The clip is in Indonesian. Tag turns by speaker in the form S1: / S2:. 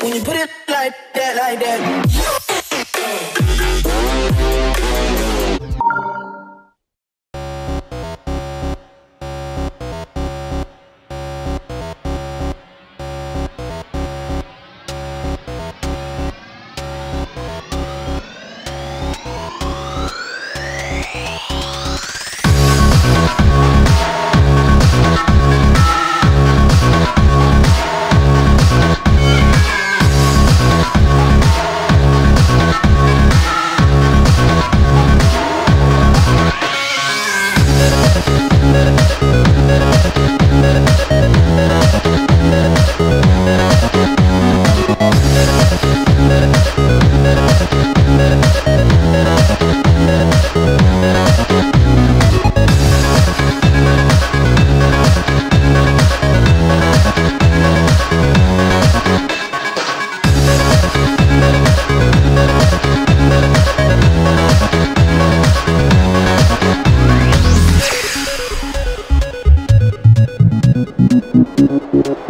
S1: When you put it like that, like that.
S2: Thank